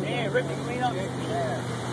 Yeah, rip it clean up. Yeah.